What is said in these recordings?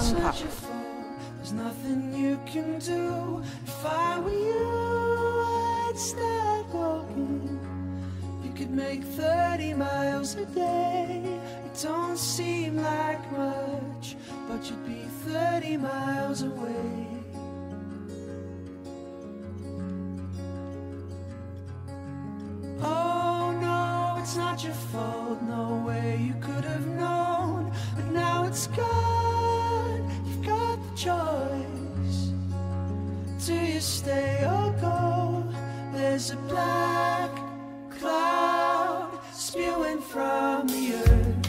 ค่ะ There's nothing you can do. If I were you, I'd start walking. You could make 30 miles a day. It don't seem like much, but you'd be 30 miles away. Oh no, it's not your fault. No way you could have known. But now it's gone. Choice. Do you stay or go? There's a black cloud spewing from the earth.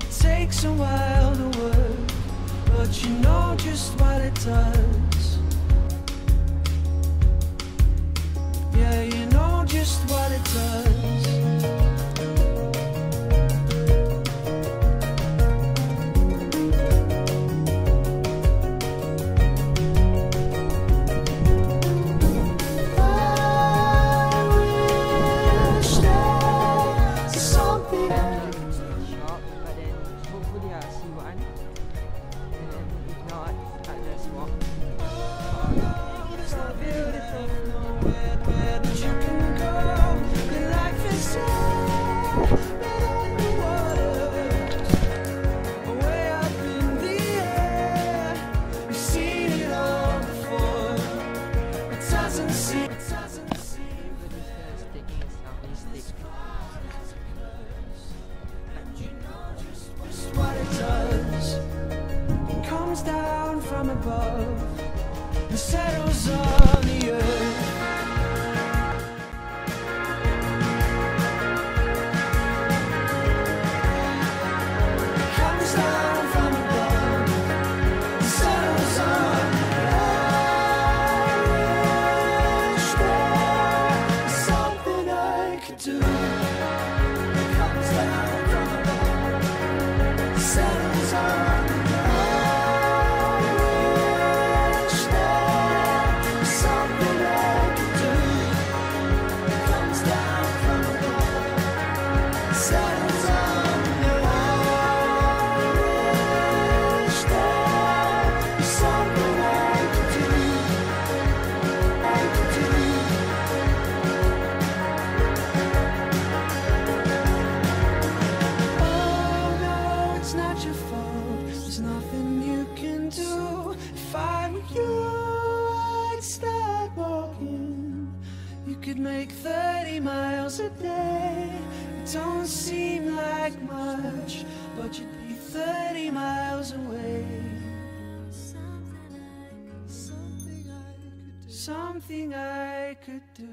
It takes a while to work, but you know just what it does. Yeah, you know just what it does. Could do. Comes down from above, settles on the something I could do. Comes down from above, There's nothing you can do. If I were you, I'd start walking. You could make 30 miles a day. It don't seem like much, but you'd be 30 miles away. Something I could do. Something I could do.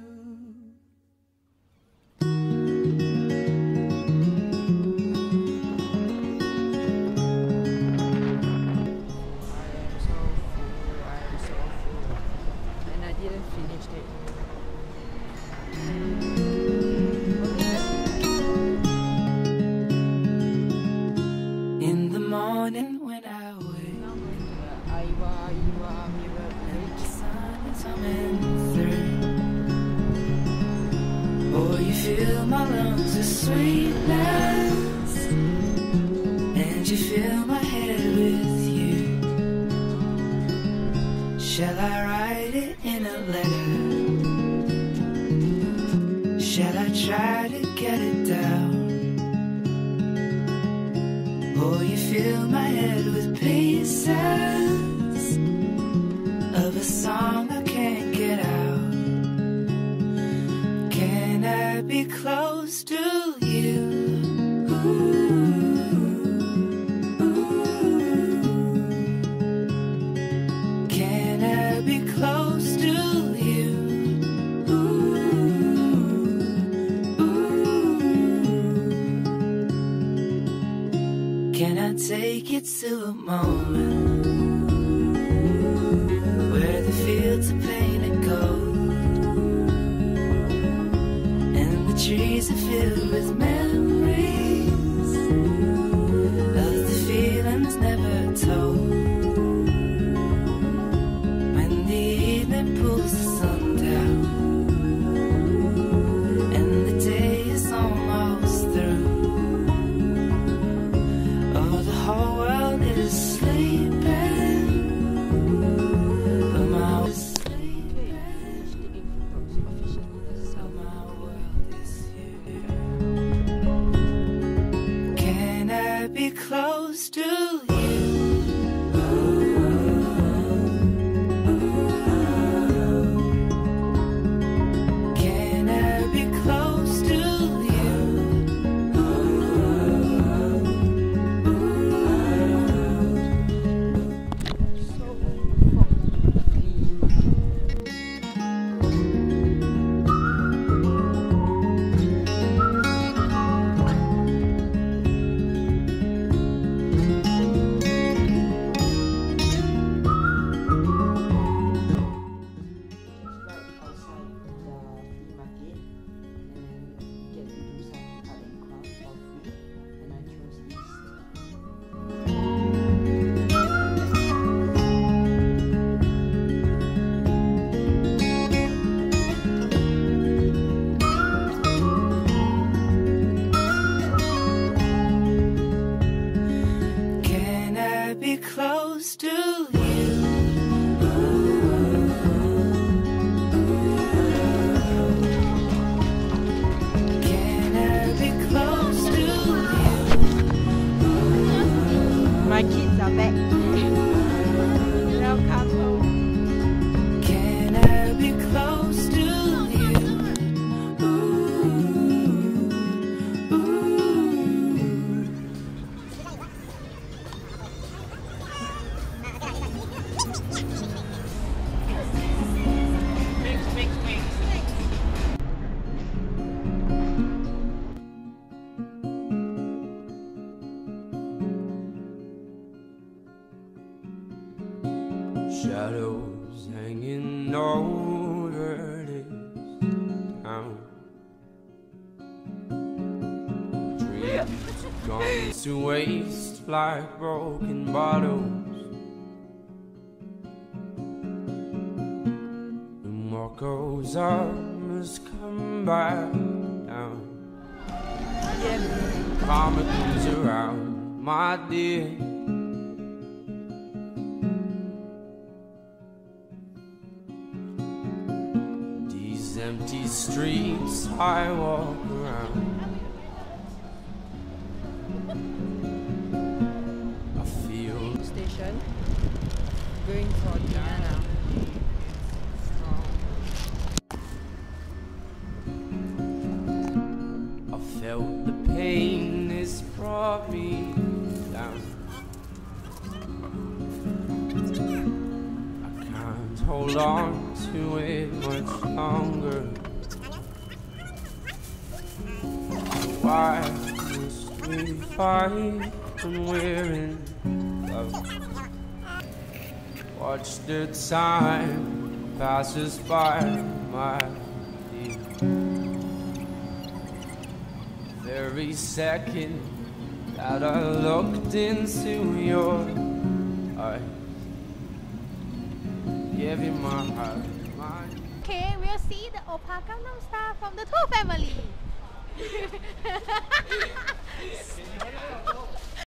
In the morning when I wake. Going the sun is coming through. Oh, you fill my lungs with sweetness, and you fill my head with you. Shall I write it in a letter? Try to get it down? Oh, you fill my head with pieces of a song I can't get out. Can I be close to you? Can I take you to a moment where the fields are painted gold and the trees are filled with over this town. Dreams gone to waste like broken bottles. And what goes up must come back down. Karma comes around, my dear. Empty streets I walk around. I feel Station. Going for Diana. I felt the pain this brought me down. I can't hold on to it much longer. Why must we fight when we're in love? Watch the time passes by, my dear very second that I looked into your eyes. You my heart, Okay, we'll see the Opaka Gangnam Star from the Two family.